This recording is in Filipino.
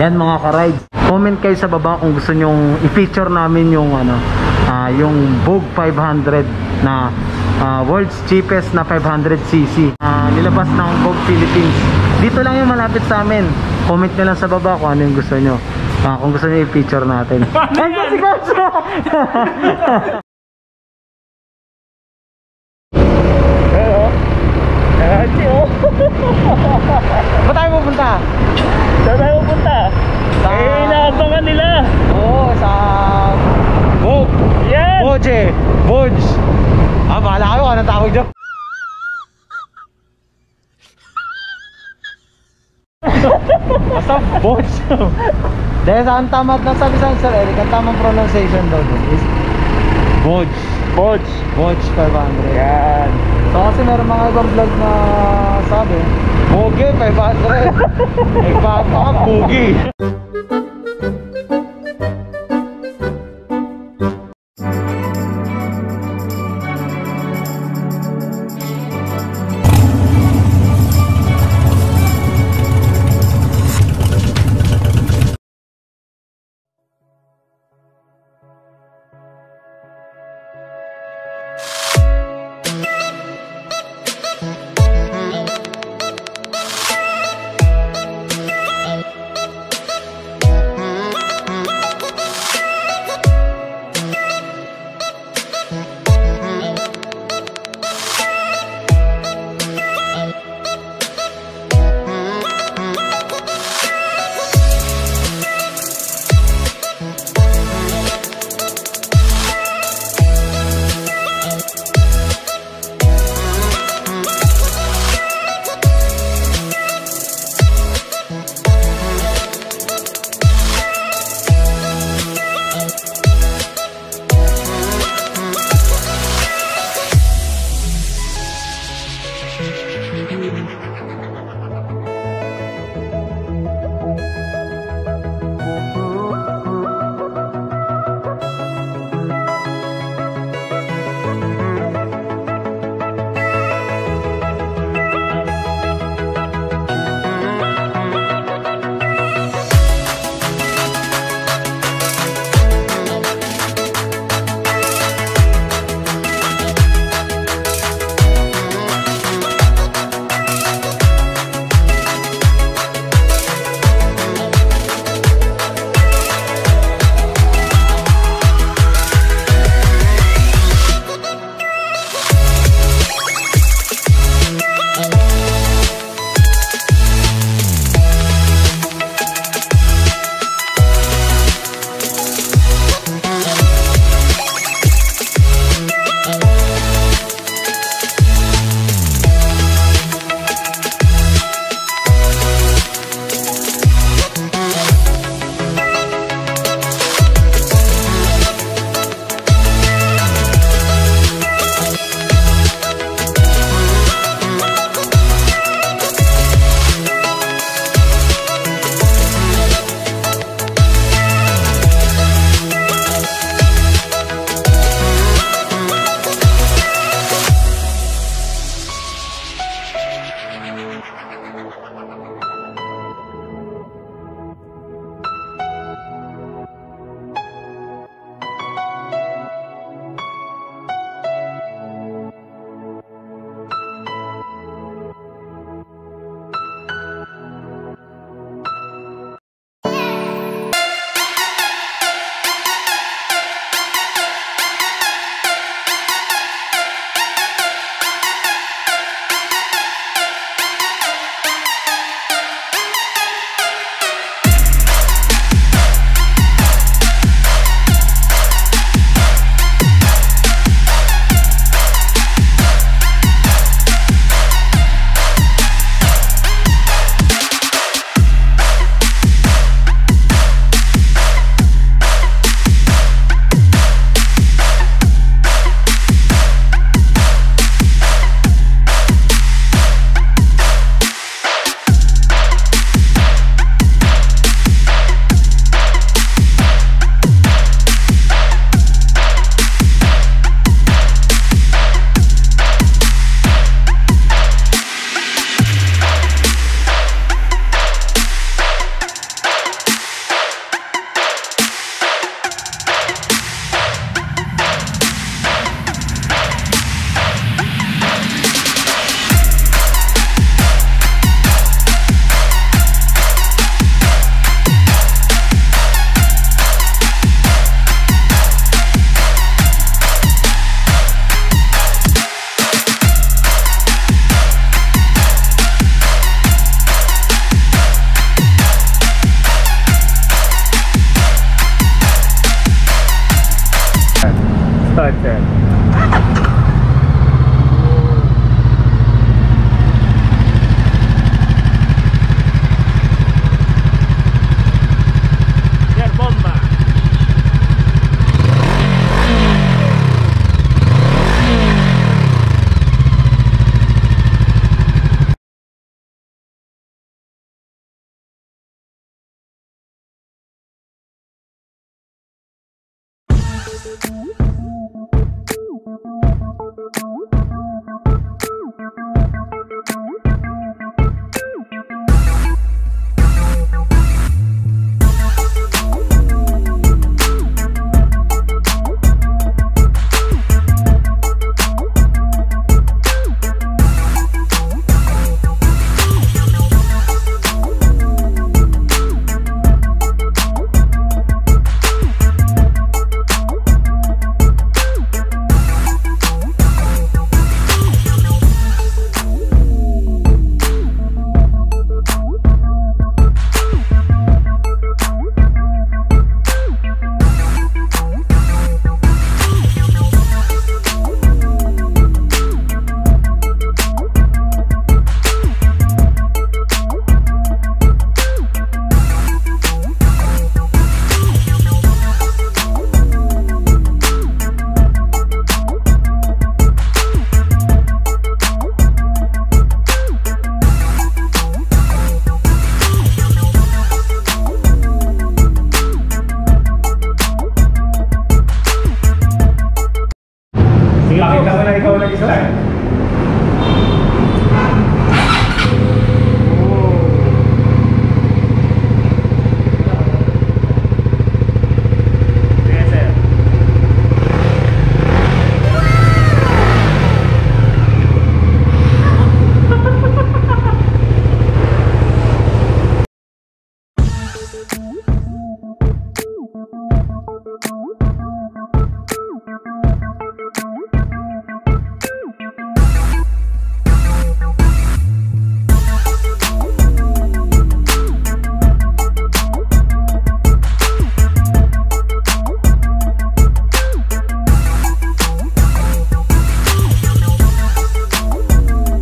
Yan mga ka-rides. Comment kayo sa baba kung gusto nyong i-feature namin yung ano, ah, yung Vogue 500 na ah, world's cheapest na 500cc. Ah, nilabas ng Vogue Philippines. Dito lang yung malapit sa amin. Comment nyo lang sa baba kung ano yung gusto nyo. Ah, kung gusto nyo i-feature natin. Ay, si Coach! Basta Bodge. Dahil sa ang tama na sabi sa Sir Eric, ang tamang pronunciation daw dun is Bodge. Bodge. Bodge 500. Yan. So kasi meron mga ibang vlog na sabi, Boge 500. eh, baka ka, Boge.